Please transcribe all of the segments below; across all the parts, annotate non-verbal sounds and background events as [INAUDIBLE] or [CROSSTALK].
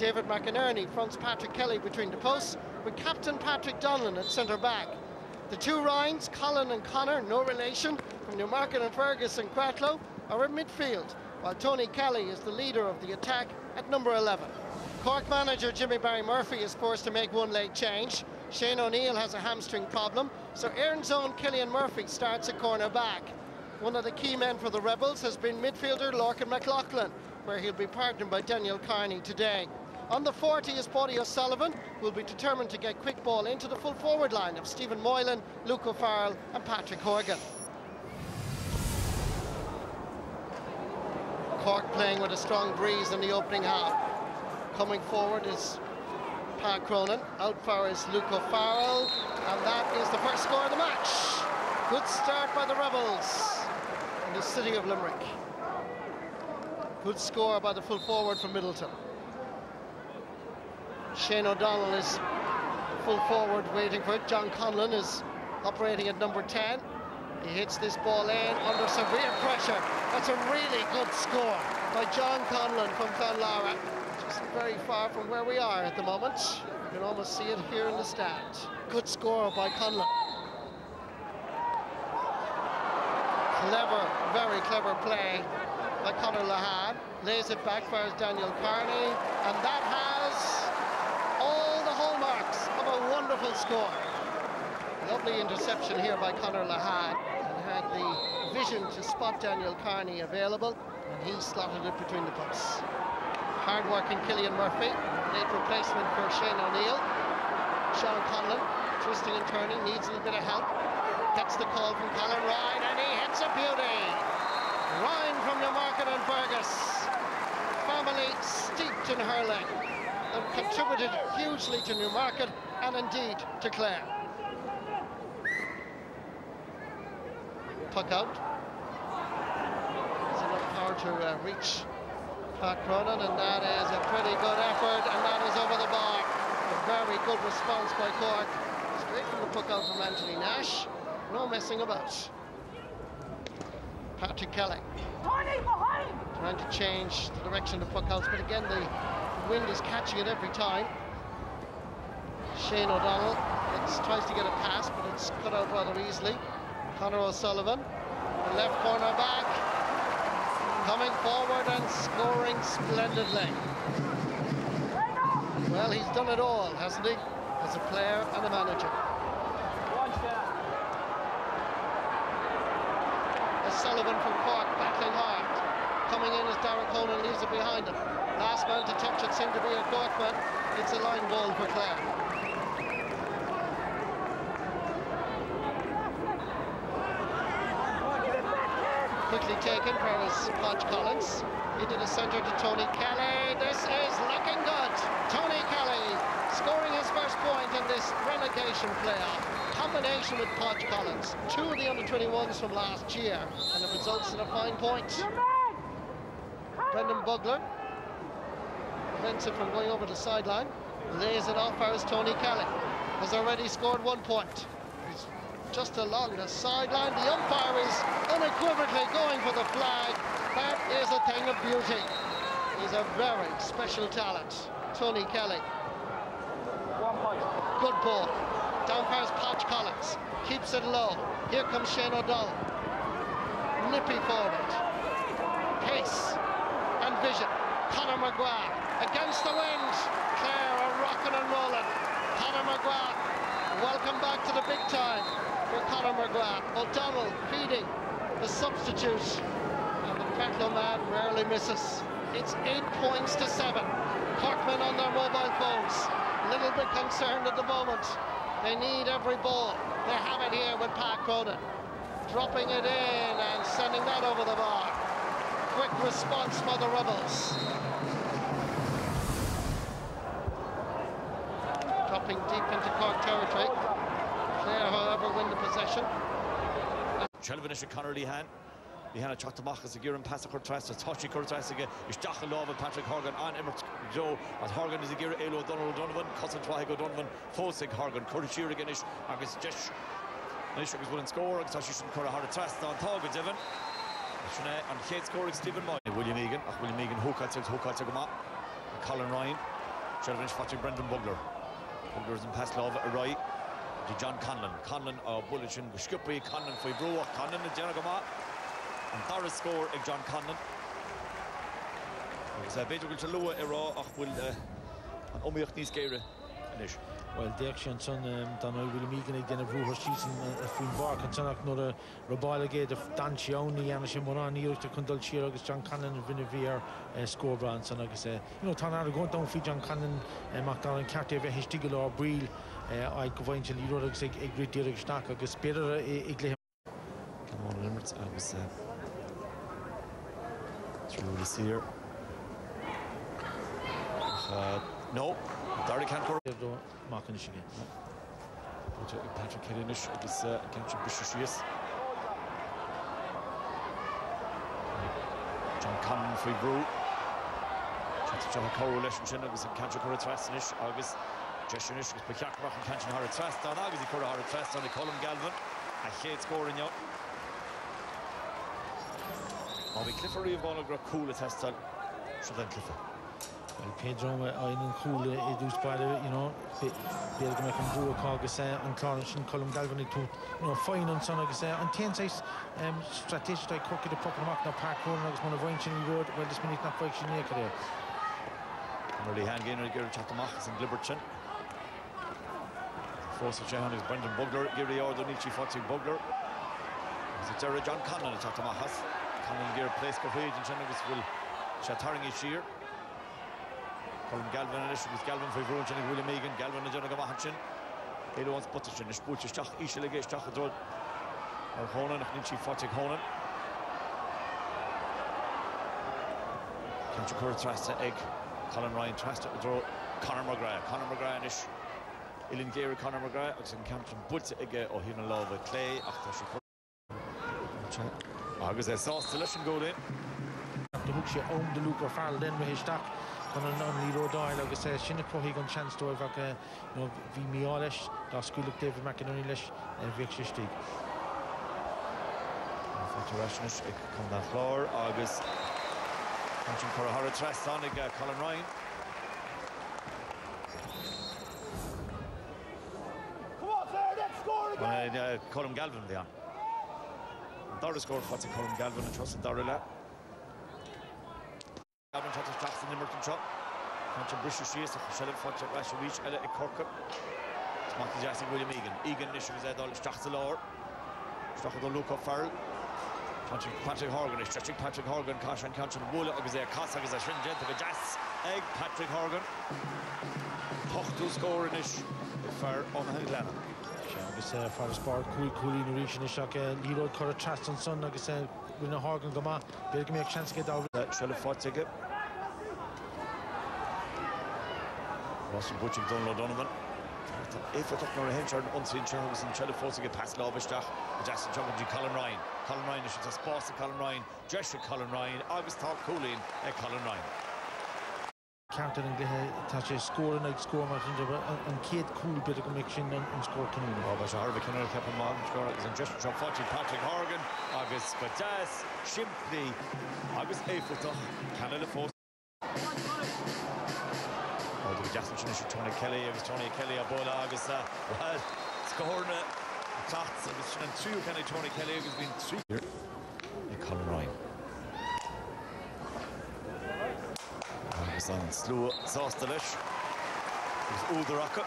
David McInerney fronts Patrick Kelly between the posts, with captain Patrick Donnellan at centre back. The two Ryans, Colin and Connor, no relation, from Newmarket-on-Fergus and Cratloe, are in midfield, while Tony Kelly is the leader of the attack at number 11. Cork manager Jimmy Barry Murphy is forced to make one late change. Shane O'Neill has a hamstring problem, so Erin's own Killian Murphy starts at corner back. One of the key men for the Rebels has been midfielder Lorcan McLoughlin, where he'll be partnered by Daniel Kearney today. On the 40 is Paudie O'Sullivan, who will be determined to get quick ball into the full forward line of Stephen Moylan, Luke O'Farrell and Patrick Horgan. Cork playing with a strong breeze in the opening half. Coming forward is Pat Cronin, out far is Luke O'Farrell, and that is the first score of the match. Good start by the Rebels in the city of Limerick. Good score by the full forward from Midleton. Shane O'Donnell is full forward waiting for it. John Conlon is operating at number 10. He hits this ball in under severe pressure. That's a really good score by John Conlon from Clonlara. Just very far from where we are at the moment. You can almost see it here in the stand. Good score by Conlon. Clever, very clever play by Conor Lehane. Lays it back for Daniel Kearney, and that has score. Lovely interception here by Conor Lehane. He had the vision to spot Daniel Kearney available, and he slotted it between the posts. Hard-working Killian Murphy, late replacement for Shane O'Neill. Sean Conlon, twisting and turning, needs a little bit of help. Gets the call from Colin Ryan, and he hits a beauty. Ryan from Newmarket-on-Fergus. Family steeped in hurling and contributed hugely to Newmarket and indeed to Clare. Puck out. There's enough power to uh, reach Pat Cronin, and that is a pretty good effort, and that is over the bar. A very good response by Cork. Straight from the puck out from Anthony Nash. No messing about. Patrick Kelly. Trying to change the direction of the puck out, but again the wind is catching it every time. Shane O'Donnell tries to get a pass, but it's cut out rather easily. Conor O'Sullivan, the left corner back, coming forward and scoring splendidly. Well, he's done it all, hasn't he? As a player and a manager. O'Sullivan from Cork, battling hard. Coming in as Darach Honan leaves it behind him. Last man to touch it seemed to be a Corkman. It's a line ball for Clare. quickly taken for Podge Collins. Into the centre to Tony Kelly. This is looking good. Tony Kelly scoring his first point in this relegation playoff. Combination with Podge Collins. Two of the under-21s from last year. And it results in a fine point. Brendan Bugler prevents it from going over the sideline. Lays it off as Tony Kelly. Has already scored one point He's just along the sideline. The umpire is unequivocally going for the flag. That is a thing of beauty. He's a very special talent, Tony Kelly. One point. Good ball. Down past Podge Collins. Keeps it low. Here comes Shane O'Donnell. Nippy forward. Pace and vision. Conor McGrath against the wind. Clare are rocking and rolling. Conor McGrath, welcome back to the big time for Conor McGrath. O'Donnell feeding the substitute. And the Cratloe man rarely misses. It's eight points to seven. Corkmen on their mobile phones. A little bit concerned at the moment. They need every ball. They have it here with Pat Cronin. Dropping it in and sending that over the bar. Quick response for the Rebels. Dropping deep into Cork territory. Clare, however, win the possession. Shelvin is Conor Lehane. Lehane chat amach as a gear and pass a tries a touchy cur tries again. Is Dach love Patrick Horgan on Emmert Joe as Horgan is a gear Elo Donald Donovan cousin try go Donovan Fosig Horgan Curtis again is agus just Nish was winning score agus she should cur a hard trast on Tog Devon. Sinna an chéad scórig Stephen Moy William Egan ach William Egan hóáil hóáil go má Colin Ryan Shelvin fáte Brendan Bugler. Bugler's an pass love a. To John Conlon. Conlon a bulletin go Conlon faoi brú Conlon na déanana go má. An ag John Conlon. Agus a uh, beidir goil lua i rá ach bhfuil uh, an omíocht níos inis. Well déag sé an son dan bhfuil mígan ag déanana bhrúthir sísan a fún bar an sanach nó a robáile géad a danseáí ana sin mar an íirta chundul siar agus John Cannon a vinna bhíar scóbrán san agus é. tá a ggóán fi John Cannon amach an ceartí bheith histíige lá bríl ag go bhaint líú agus ag ag gridíach sta agus spéidir ag lé Limmert agus trúla sir. No, Dar can go dó máchan sin. Patrick Kirinis agus cin bis sios. John Cannon faoi brú. John cho leis an sin agus an can chu treis agus Jeisinis agus becheachach an can Har trest an agus chu Har trest an i colm galvan a chéad scórin jo. Má bhí cliffarí bhána gur coolla testal clifa. Well Pedro ein an coole i dús beide be go me an bú agus sé an chlá sin colm galvannig tú fáin an son agus sé an teéis stratéis ag coci a popach na parkú agus man bhain sin rud well is minnig nach foiig sin ré. Marlí hen géanaar gur chatach an Liberton. Fós Jehannig Brendan Bugler gurí á ní tí fátíí Bugler. Is it John Cannon a chatachas. Cannon gur place go féid an sin agus bhfuil. Colm Galvan agus Galvan fo brún sin bhfuil mégan Galvan na go bhahan sin. Éháin spot sin na spúteteach ísise le géisteach a dul ar hána nach ní si fáte hána. Kense chuir trasta ag Colin Ryan trasta dro Conor McGrath. Conor McGrath is Ilinn géir Conor McGrath agus an camp bute ige ó hína láh lé ach tá se agus é sásta leis an ggóin. De hoek sé om de look fall den me histeach gan an an líródáil agus sé sinna croí an chansdóir bhe bhí míáis dá scoúla David McInní leis bhíh sé tí. Fáis ag chu na chlár agus sin chu athra trestán ag Colin Ryan. Colm Galvan bhí an. Dar scór fá Colm Galvan an tros dar le. Galvan chat straach nimmerton shot. Kan brise síos a se fá leis ví eile i corca. Má deas William Egan. Egan is é dá straach lár. Stracha do Luca Farrell. Patrick Horgan stretching Patrick Horgan cá an can bhla agus é cá agus a sin gent go jazz ag Patrick Horgan. Is lena. Agus eh, far spar cool coolí rí sin seach líró chu trast an son agus eh, bhuina hágan go be go méag seanske dá sele fáige. Ross Butching Donald Donovan. éfaach nó a hensear onsín segus an treile fósaige pass lábaisteach a Jackson Chuckí Colin Ryan. Colin Ryan is a spás a Colin Ryan, Dre Colin Ryan agus tá coollín ag eh, Colin Ryan. Cantar an gluthe tá sé scóran ag mar an céad cool bit go mé sin an scór canú. Á se Harbh cinnar cap má scór agus an just fátíí Patrick Horgan agus go deas siimplí agus éfaach canna le fós. Jackson sin Tony Kelly. Agus Tony Kelly a bola agus uh, scóna chat agus sin an trú cena Tony Kelly agus bhín trí i Colin Ryan. Slú sásta leis agus údaracha.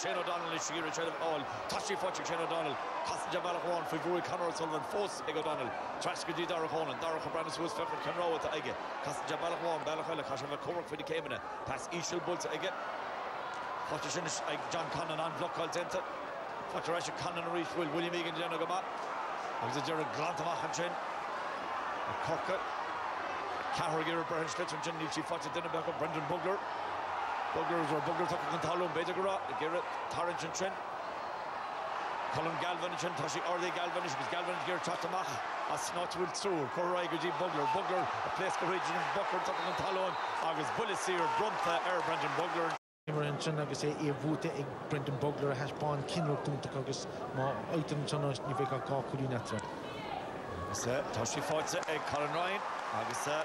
Shane O'Donnell is sigur of all. Taí fáte Shane O'Donnell. Casja Ballháin fao bhúi Conor Sullivan fós ag O'Donnell. Trascadí darcháin dar chu brenn sús fefer canráta aige Casja Ballháin bailchaile cai bh cummar fao céimena Pas ísil bulta aige Fáte sin ag. John Cannon an bloáil denta. Fáte éis Cannon a ríhfuil William Egan déanana go agus a dear glantamach an sin corca Cahar gur brehin slitin sin níl sí fáte duine be Brendan Bugler Buggers or bugger tuck an talún beidir go gur tarint an trin. Colm galvan sin tá sí ordaí galvan agus galvan gur tatamach a trúr chorá go dtí bugler bugler a réidir an bucker tu an talún agus bulisír bronta ar Brendan Bugler. an sin agus é é bhúta ag Brendan Bugler a heispáin cinúta agus má áitim san ní bheith a gáúí netra. Tá sí fáte ag Colin Ryan agus eh,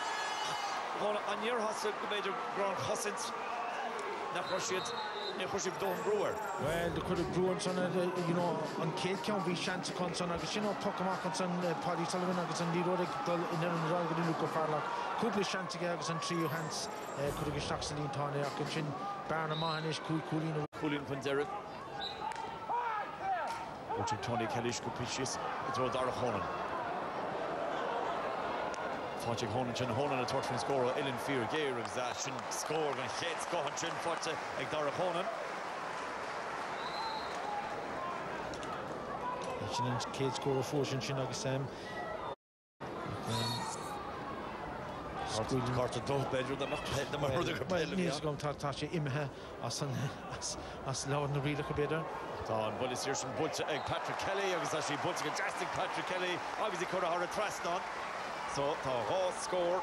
Well, an year has a major ground Hossins, nach Rashid, ne chuisih dom breúir. Well de chud brúan san an céad cean bhí sean chun san agus sin poach an san Paddy Sullivan agus an líróig dul in an rágadú go farlach. Cúpla seantige agus an tríú hans chu agus staachsalíntána ach an sin bearna maiis cú coolín Coolín fan deire. Tony Kellyis go piis i dro dar a chonan. Fáte hóna sin hóna a tuairfinn scór Ilinn fír géir agus a sin scór an chéad scohan sin fáte ag dar a sin an céad scór a fó sin sin agus sem. Carta dul bedú níos gom tá sé imethe as le na riile go beidir. Tá an bud is sin bulte ag Patrick Kelly a bulte go Justin Patrick Kelly agus i chu a trasná. So tá há scór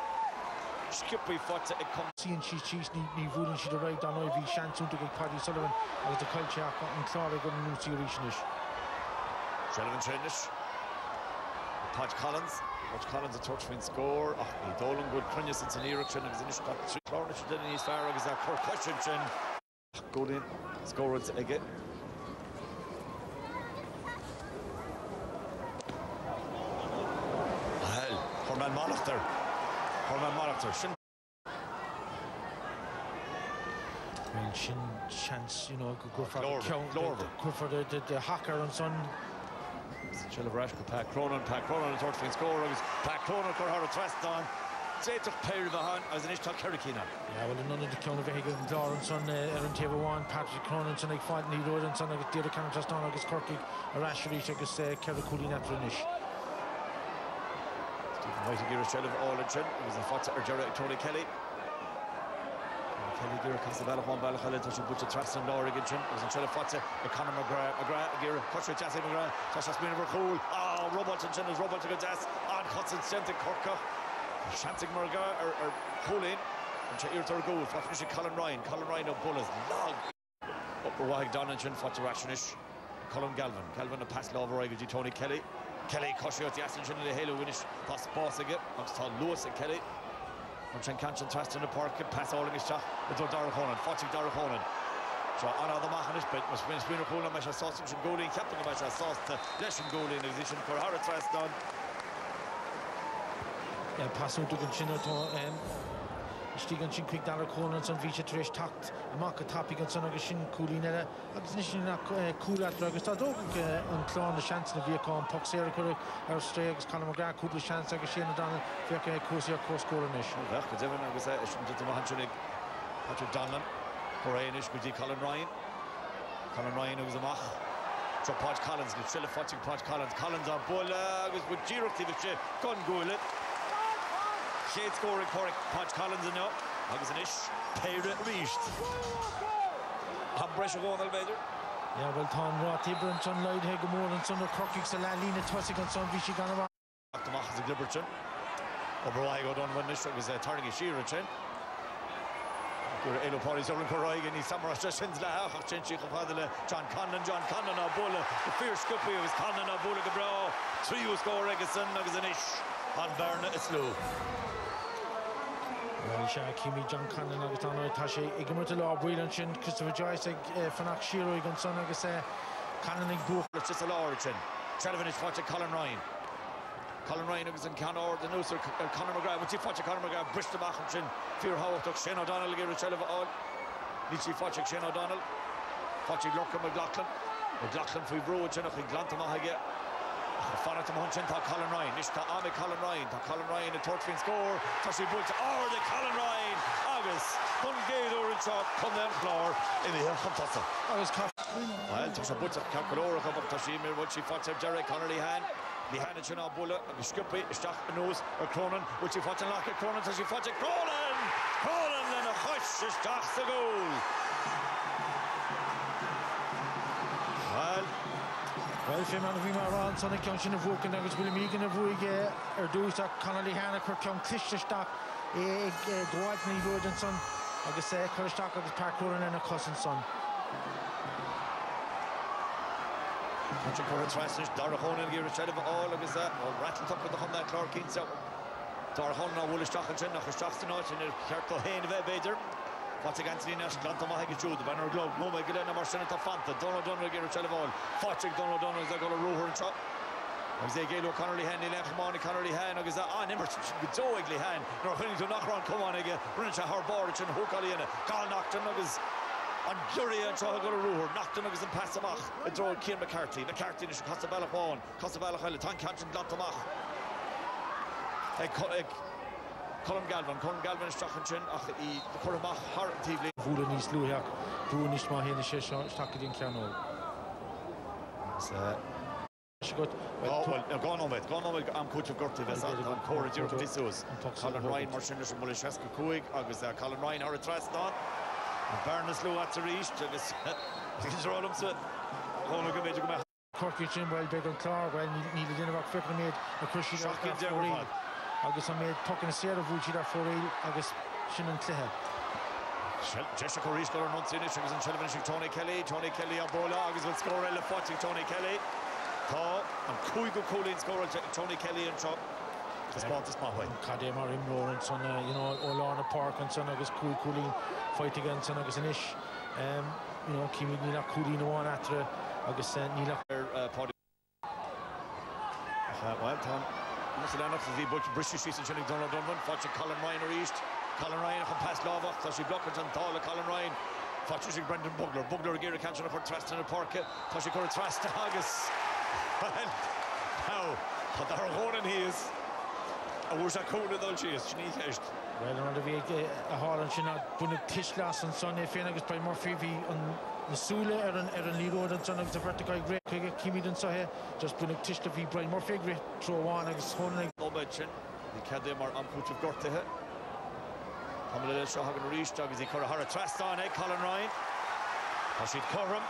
skippaí fate ag com Síon si tíos ní bhúlann si a réid an bhí seanúnta go Paddy Sullivan agus a caiilte an chláir go nútíéis. Sullivan Trinish. Pat Collins. Pat Collins a touchfin score. Ach, ní dólan good crunne sin san íireach sin agus inis tríláne sin den níos fear agus a chur cushion sin. Golín scórid aige. Hell, Horman Malachter. Horman Malachter. Sin Well, sin chance, you know, go go for Lorber, the count, Lorber. go for the, the, the hacker and son. Bhreis go Pat Cronin, Pat Cronin an tuairfin scór agus Pat Cronin chu ar a trasán. Déach peir bheán as an istá. Yeah, well, none of the count of Higgin and Doran son, uh, Aaron TV1, Patrick Cronin, fighting the road and son, like Deirdre Cannon just on, agus Kirky, a Rashford, agus uh, Kerry White gur sell all sin agus an fata ar Tony Kelly. Kelly gur cos bhe chuán bailach chaile tá sin bute tras an láir gin sin agus an sell fata ar Conor McGrath McGrath gur cosir Jesse McGrath tá se smína choúil á Robert an sin is Robert go deas an chosan senta corca Shantig Marga ar ar cholín an se irtar go fa sé Colin Ryan. Colin Ryan ó bulas lag Upper waig Donnan sin fata rationis Colin Galvin. Galvin a pass dtí Tony Kelly Kelly yasan sin le héile winis pas báige agus tá luas a Kelly. An sin trast in na park pass áling isteach i dú darchonan fátig darchonan Seo an the machanis bit mas bin spinner chola me se sá sin golín ceappa me se sásta leis an golín agus sin chu har trasán Yeah, pass out to Gunchino to um, Stígan sin quick dar cónan san ví trééis tacht amach a tapí an san agus sin coolíile agus ní sin coolúla agus tá dó an chlán na sean na bhíá po sé chu ar stré agus kann gra cúpla sean agus sin dan fi cosí cóscóis. bheith go dihan agus é sin du hansinnig Patrick Donnellan choréis go dtí Colin Ryan. Colin Ryan agus amach Pat Collins go trille fating Pat Collins Collins an bol agus bu ddíachtaí sé gon goúile Chéad scóring choric Pat Collins in agus an is péire ríist. Tá breis a gáil beidir? Ja bhfuil tá rá tibran san leid he go mór an san crokiig sa le lína tosi an san bhí si gan bh. Achtamach a Gliberton. Oberhaig go don bhanis agus tarnig siir sin. Gur éilepáí so an choráig ní samar sin le haach sin si go fáile John Connan John Connan á bula go fear scopi agus Connan á bula go bra tríú scóir agus san agus an is an bhena is se Kimi John Cannon agus an tá Christopher Joyce buch le just a is Colin Ryan. Colin Ryan agus an canár den núsar Conor McGrath, tí fáte Conor McGrath fíor háach sin O'Donnell gur sellh áil. Ní sí fáte sin O'Donnell. Fáte locha McLachlan. McLachlan faoi bróid sin maithaige. Fanna am sin tá Colin Ryan, Nis tá ame Colin Ryan, Tá Colin Ryan a tuairtfin scór, Tá sé builte á de Colin Ryan agus chun géadú an seo chun an chlár chantasa. agus cá Well, tá calculóra chu tá sí mé bhil sí fáte Jerry Connolly hen. Ní hena sin á bula agus sciúpa isteach an nós ar cronan, bhil sí fáte lecha cronan tá sí fáte cronan! Cronan lena chuis isteach sa gúil. Well fé man bhí mar an sanna cean sin na bhcan agus bhfuil mígan na bhuaige ar dús a canalí hena chu cean clisteisteach ag gháid na bhd an son agus é chuisteach agus parcúran ina cosan son. Country Current Trasnish, Darach Honan, Gira of all his uh, rattle tuck with the Honda Clark King. So, Darach Honan, Woolish Stachan, nach Stachston, in a Kerko Hain of Bader. Fáte Anthony Nash, Glanta Mahaga Jude, Banner Globe, Moma Gilena Marshall Fanta, Donald Donald Gira Shed of all. Fáte Donald Donald, they're going to rule her and chop. agus é géú Connerly hen í lechamána Connerly hen agus an immer dóigli hen. Nó chuing tú nachrán commáige rinne se Harbáir sin thuáíana gá nachtan agus an jury an tro go rúr nachtan agus an passamach a dro Cian McCarthy McCarthy er is Costa Bellapáin Costa Bellachaile tan cantin glatamach Colm Galvan Colm Galvan strachan ach í chumach hartíbli Bhúla níos luútheach brú níos má héna sé staín ceanó. gáid gáid am cuaite gorta bheits an choirú disús. Callan Ryan mar sinna sem mula seca cuaig agus Callan Ryan ar a trasná. Bernas lu at a ríist agus rálam sa hóna go méidir go me. Corki sin bhil be an chlár bhil ní déanamh fi méid na cruisií Seachcin agus méid tugan sé a bhúltí ar fóréil agus sin an cluthe. Jessica go an sinne agus an Shelvin Tony Kelly, Tony Kelly a bola agus bfuil scóir eile fáting Tony Kelly. Tá an cúig go cólín Tony Kelly an máhain. Cadé mar imróir an san ó lána park an san agus cúlín foiite an san agus an isis. cíimi ní le cúlín bháin atre agus uh, ní le uh, uh, Well, Tom. Mus lenach a bhí bud brisú sí an sinnig Donald Dunman, fáte Colin Ryan ar ríist. Colin Ryan chu pass lábhach, tá sí blochar an tála Colin Ryan. Fáte Brendan Bugler, Bugler a géir canna chu trasta na parke, tá sí chu trasta agus. Now, tá ar hónan híos. A [LAUGHS] bhúr se cúna dul sí is sní cheist. Well an a bhí a hálan sin buna tiislas an son é féin agus bei mar fihí an nasúle ar an ar an líród an son agus a vertiáid gré chuige cimí an sathe just buna tiiste bhí brein mar fégré troháin agus tháinig Nóid sin, í cedé mar amcúteh gortathe. Tá le seo hagan ríist agus í chu a trastáin ag Colin Ryan. Tá siad chom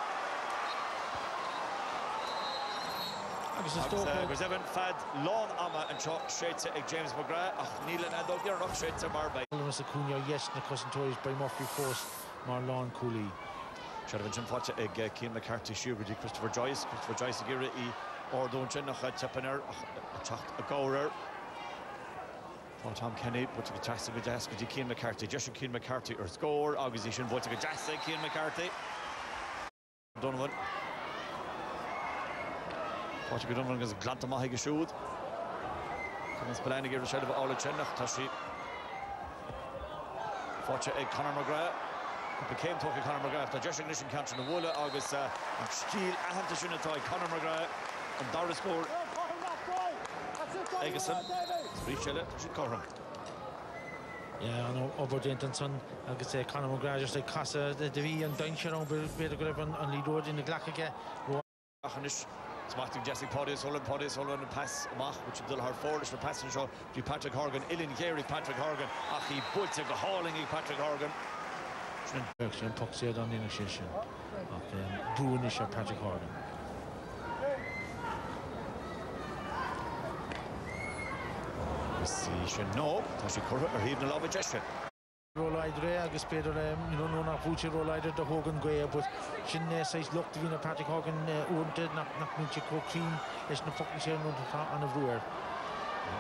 agus is agus tócha agus evan fad lán ama an seo séite ag James McGrath ach nílan a dógar nach séite mar bei. Ilmas a cúneo yes na cosintóis bei Murphy fós mar lán coolí. Sharvin sin fáte ag Cian McCarthy siúgadí Christopher Joyce, Christopher Joyce a ggéire í ordún sin nach tepanar a techt a gáir. Tá oh, Tom Kenny go teasta go deas go dtí Cian McCarthy, Joshua Cian McCarthy ar agus í sin bute go deasa Cian McCarthy. Donovan. Fáte go Donovan agus glanta maithe go siúd. Chun spelénig ar seidir ála sinnach tá si fáte ag Conor McGrath. became talking Conor McGrath. Tá Josh Ignition cancer na bhla agus uh, an stíl ahananta sinnatá Conor McGrath an dar scór Egerson. Sprí seile sin chom. an oberdéint an son agus é Conor McGrath é casa de bhí an dainse an be go raibh an líróid in na ghlachaige Achanis Smarting Jesse Podis, Holland Podis, Holland and pass amach, which dul har forward for passing shot to Patrick Horgan, Ilin Gary Patrick Horgan, ach he built a go hauling Patrick Horgan. sin po sé an ina sé sin brúin is se Patrick Harden. Sí sin nó, Tá sé chu ar híomh na lá ré agus beidir nó nach búte róleidir de hógan goé, bud sin sééis locht a Patrick Hagan únte nach múte córín leis na focan sé nó an a bhúir.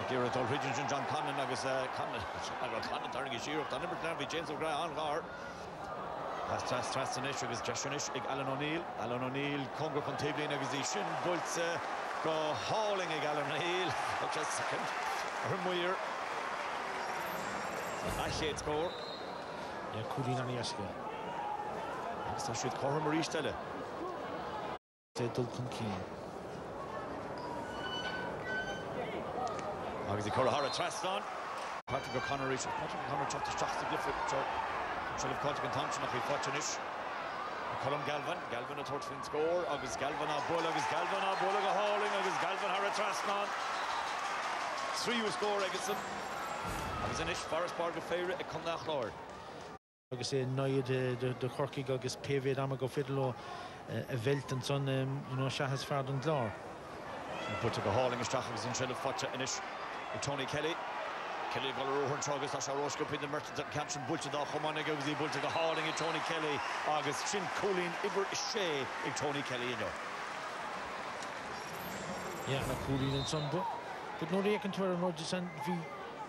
Gera dul Ridge sin John Cannon agus Cannon tarnig síúach an nimmer bhí James O'Gra an gáir. Trastanis agus Jonis ag Alan O'Neill, Alan O'Neill congur chun tablín agus í sin builte go háling ag Alan O'Neill just second. Ar muir. Ahéad scór. Agus tá siad chom marí stelle. sé dul chun cí. Agus í chor a Trastan. Patrick O'Connor is Patrick O'Connor chop the stracht glyffe. Sef cáte an tan nach í fáis. Colm Galvan, Galvan a fin scór, agus Galvan a bol agus Galvan a bol a háling agus Galvan har a trasán. Tríú scór agus agus inis Forest Bar go féire ag cum nach láir. Agus é 9 de chorcií agus PV am go fidal eh, a bhelt an son se has fear an glár. Bute go háling isteach agus an sile fate inis Tony Kelly. Kelly rohan trogus a rosco pin mer caption bulte a chomanna agus í bulte go háling i Tony Kelly agus sin coollín iwwer sé Tony Kelly inno. Ja na coollín an son bu. But no réken tu an Roger san vi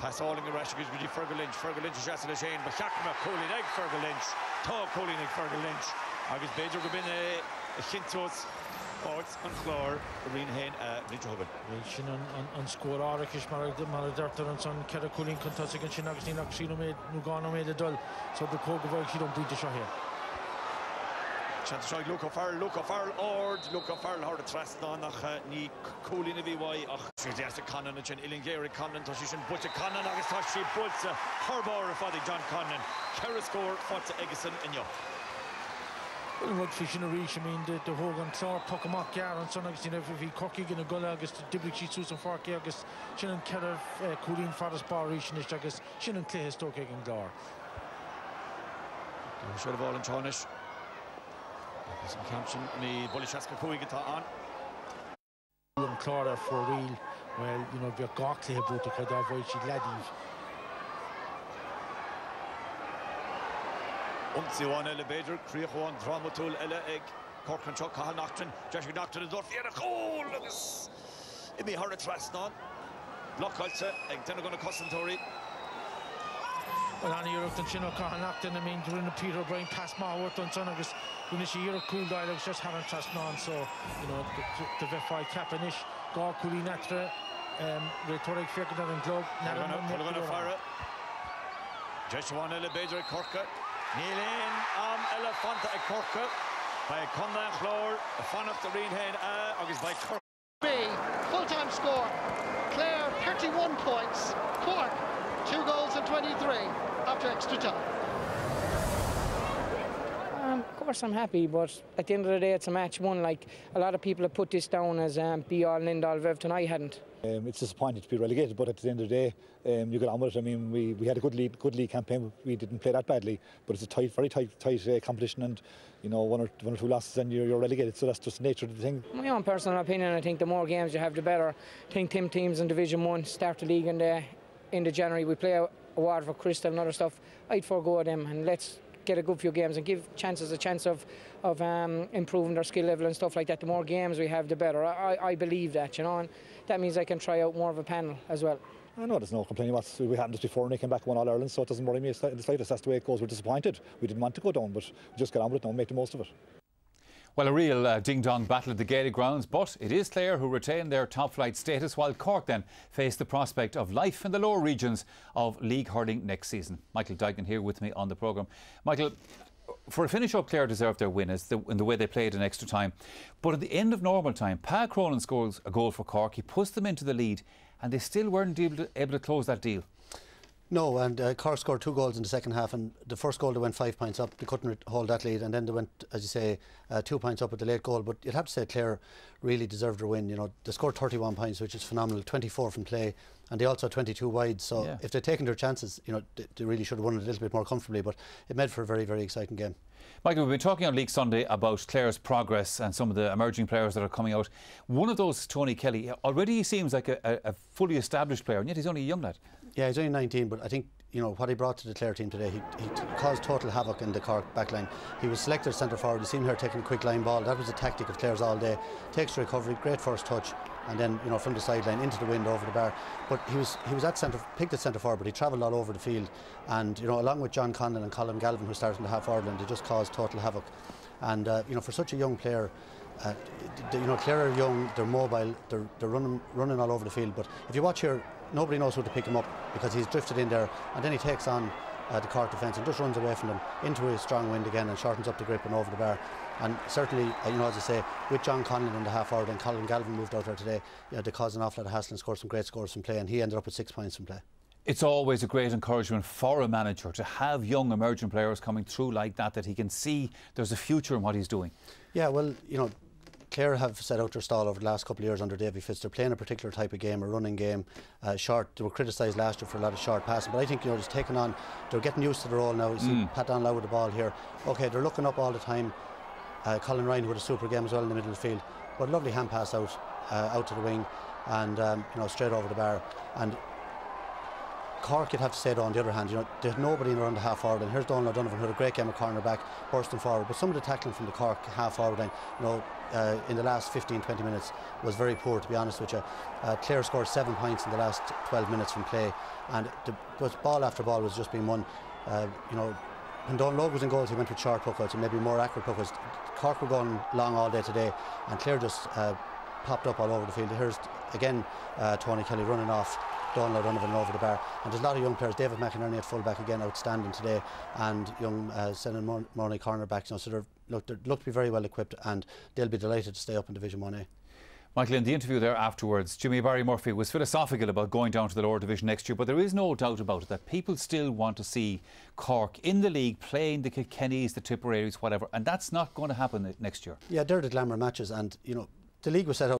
Passáling a reis agus bidí Fergal Lynch, Fergal Lynch se le sé, ba cheachma cholín ag Fergal Lynch, tá cholín ag Fergal Lynch, agus beidir go bin a chintos át an chlár a rion héin a ríhogan. sin an scór áachis mar deirtar an san ce cholín chutá an sin agus ní nach sí méid nó gána méid dul, so de cóga bhil sí an búte seo héir. Seáid Luca Farl, Luca Farl ord, Luca Farl har a trestná nach ní cholína bhíhá ach sé déasta canan sin ilingéir canan tá sí sin bute canan agus tá sí bulte Harbá a John Canan. Ceir scór fáte Egeson injo. rud fi sin a rí sem mín de hógan chlár poach gear an son agus sin hí coci gin a goile agus dibli sí sú an farci agus sin an ceir eh, coollín fadas barí sin is agus sin an cléhé sto an glár. Se bháil an táis. Agus an campsin ní bolí seaca chuigetá an. an chlára for riil well you know bhí gachlithe búta chu dá bhid si ledíh. Umsíháin eile beidir críoháin dramatúil eile ag corcanseo cai nachtain, de go nachtain a dor fiar a choil agus i mí thar a trasná. Blockáilte ag denna gona cosantóí. Well an íirecht an sin caiachtain a mín drúna Peter Brain pass máhairt an son agus dúna sí ar cooldáil agus just har an trasná so de bheith fáid capanis gá coolí netre rétóric fi an glob gona fara. Jeháin eile beidir corca. Níléon am elefanta ag corca ba chuna chlór a fannacht a rihéin a agus ba cor. B, full-time score. Clare 31 points. Cork, two goals and 23 after extra time. Um, of course, I'm happy, but at the end of the day, it's a match won. Like a lot of people have put this down as um, be all and end all of everything. I hadn't. Um, it's disappointing to be relegated, but at the end of the day, um, you got on with it. I mean, we, we had a good league, good league campaign. We didn't play that badly, but it's a tight, very tight, tight uh, competition, and you know, one or one or two losses, and you're, you're relegated. So that's just the nature of the thing. My own personal opinion, I think the more games you have, the better. I think Tim teams in Division One start the league in the in the January. We play a award for Crystal and other stuff. I'd forego them and let's get a good few games and give chances a chance of of um, improving their skill level and stuff like that. The more games we have, the better. I, I believe that, you know, and that means I can try out more of a panel as well. I know there's no complaining. What's, we happened just before and they came back won All Ireland, so it doesn't worry me in the slightest. That's the way it goes. We're disappointed. We didn't want to go down, but just got on with it and make the most of it. Well, a real uh, ding-dong battle at the Gaelic grounds, but it is Clare who retain their top-flight status, while Cork then face the prospect of life in the lower regions of league hurling next season. Michael Duignan here with me on the programme. Michael, for a finish up, Clare deserved their win as the, in the way they played in extra time. But at the end of normal time, Pat Cronin scores a goal for Cork. He puts them into the lead, and they still weren't able to, able to close that deal. No, and uh, Cork scored two goals in the second half, and the first goal they went five points up. They couldn't hold that lead, and then they went, as you say, uh, two points up with the late goal. But you'd have to say Clare really deserved their win. You know, they scored 31 points, which is phenomenal. 24 from play, and they also had 22 wide. So Yeah. if they'd taken their chances, you know, they, they really should have won it a little bit more comfortably. But it made for a very, very exciting game. Michael, we've been talking on League Sunday about Clare's progress and some of the emerging players that are coming out. One of those, Tony Kelly, already he seems like a, a, fully established player, and yet he's only a young lad. Yeah, he's only 19, but I think you know what he brought to the Clare team today. He, he caused total havoc in the Cork backline. He was selected centre forward. You seen here taking a quick line ball. That was a tactic of Clare's all day. Takes recovery, great first touch, and then you know from the sideline into the wind over the bar. But he was he was at centre, picked at centre forward, but he travelled all over the field, and you know along with John Conlon and Colin Galvin who started in the half line, they just caused total havoc. And uh, you know for such a young player. Uh, you know, Clare are young, they're mobile, they're, they're running, running all over the field. But if you watch here, nobody knows who to pick him up because he's drifted in there and then he takes on uh, the Cork defence and just runs away from them into a strong wind again and shortens up the grip and over the bar. And certainly, uh, you know, as I say, with John Conlon in the half hour and Colin Galvin moved out there today, you know, they caused an awful lot of hassle and scored some great scores from play and he ended up with six points from play. It's always a great encouragement for a manager to have young emerging players coming through like that, that he can see there's a future in what he's doing. Yeah, well, you know, Clare have set out their stall over the last couple of years under Davy Fitz. They're playing a particular type of game, a running game, uh, short. They were criticised last year for a lot of short passing, but I think you know just taking on, they're getting used to the role now. You see mm. Pat Donnellan with the ball here. Okay, they're looking up all the time. Uh, Colin Ryan with a super game as well in the middle of the field, but lovely hand pass out, uh, out to the wing, and um, you know straight over the bar. And Cork, you'd have to say, though, on the other hand, you know, there's nobody in around the half forward, and here's Domhnall O'Donovan who had a great game of cornerback, bursting forward. But some of the tackling from the Cork half forward line, you know, uh, in the last 15 20 minutes was very poor, to be honest with you. Uh, Clare scored seven points in the last 12 minutes from play, and the, ball after ball was just being won. Uh, you know, when Dónal Óg was in goals, he went with short puckouts and maybe more accurate puckouts. Cork were going long all day today, and Clare just uh, popped up all over the field. Here's again uh, Tony Kelly running off Domhnall O'Donovan over the bar. And there's a lot of young players. David McInerney at fullback again, outstanding today, and young uh, Seadna Morey cornerbacks. You know, so they look, they look to be very well equipped, and they'll be delighted to stay up in Division 1A. Michael, in the interview there afterwards, Jimmy Barry Murphy was philosophical about going down to the lower division next year, but there is no doubt about it that people still want to see Cork in the league playing the Kilkennys, the Tipperaries, whatever, and that's not going to happen next year. Yeah, they're the glamour matches, and you know the league was set up